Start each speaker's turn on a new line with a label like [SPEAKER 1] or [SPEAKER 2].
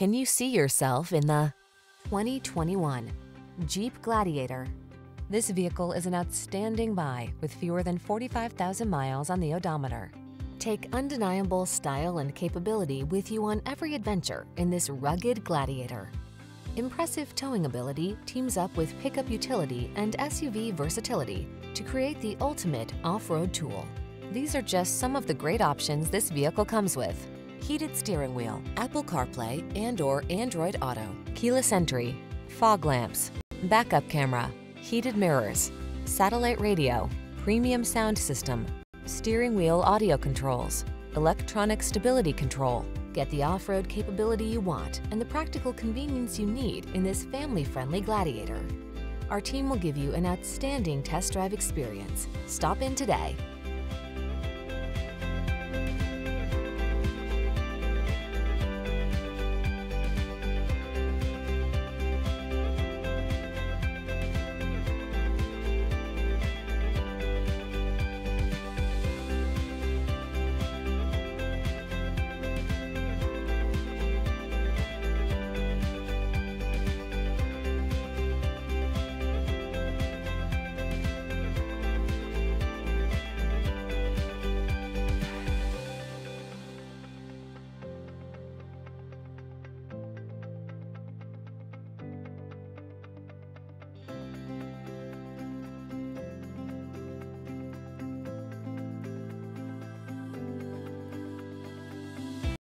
[SPEAKER 1] Can you see yourself in the 2021 Jeep Gladiator? This vehicle is an outstanding buy with fewer than 45,000 miles on the odometer. Take undeniable style and capability with you on every adventure in this rugged Gladiator. Impressive towing ability teams up with pickup utility and SUV versatility to create the ultimate off-road tool. These are just some of the great options this vehicle comes with. Heated steering wheel, Apple CarPlay and or Android Auto, keyless entry, fog lamps, backup camera, heated mirrors, satellite radio, premium sound system, steering wheel audio controls, electronic stability control. Get the off-road capability you want and the practical convenience you need in this family-friendly Gladiator. Our team will give you an outstanding test drive experience. Stop in today.